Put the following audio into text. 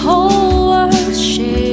whole world.